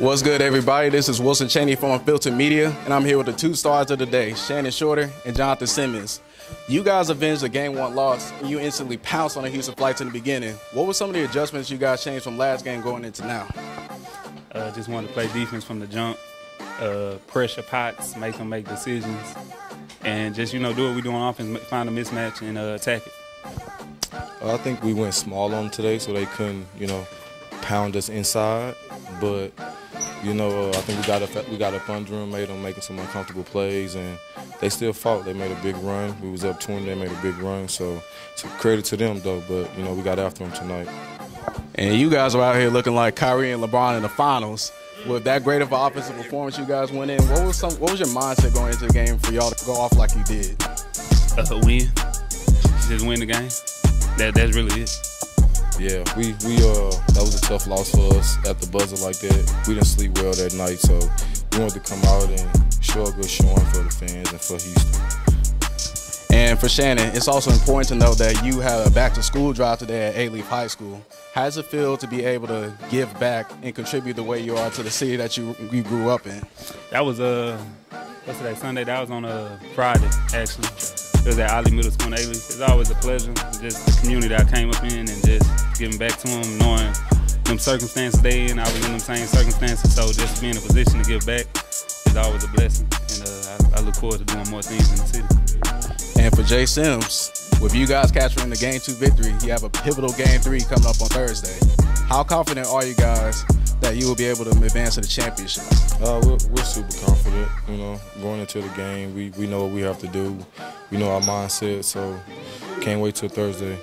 What's good, everybody? This is Wilson Cheney from Unfiltered Media, and I'm here with the two stars of the day, Shannon Shorter and Jonathon Simmons. You guys avenged the game one loss, and you instantly pounced on the Houston Flights in the beginning. What were some of the adjustments you guys changed from last game going into now? Uh, just wanted to play defense from the jump, uh, pressure pots, make them make decisions, and just you know do what we do on offense, find a mismatch and uh, attack it. I think we went small on today, so they couldn't, you know, pound us inside. But you know, uh, I think we got a we got up under them, made them making some uncomfortable plays, and they still fought. They made a big run. We was up 20, they made a big run. So, so credit to them though. But you know, we got after them tonight. And you guys are out here looking like Kyrie and LeBron in the finals. With that great of an offensive performance you guys went in, what was some what was your mindset going into the game for y'all to go off like you did? Uh, win, just win the game. That that's really it. Yeah, we we uh that was a tough loss for us at the buzzer like that. We didn't sleep well that night, so we wanted to come out and show a good showing for the fans and for Houston. And for Shannon, it's also important to know that you have a back to school drive today at Alief High School. How does it feel to be able to give back and contribute the way you are to the city that you you grew up in? That was uh what's that Sunday? That was on a Friday actually. It was at Ali Middle School in Alief. It's always a pleasure, just the community I came up in and just giving back to them, knowing them circumstances they in, I was in them same circumstances. So just being in a position to give back is always a blessing, and uh, I, I, look forward to doing more things in the city. And for Jay Sims, with you guys capturing the game two victory, you have a pivotal game three coming up on Thursday. How confident are you guys that you will be able to advance to the championship? Uh, we're, we're, super confident. You know, going into the game, we, we know what we have to do. We know our mindset, so can't wait till Thursday.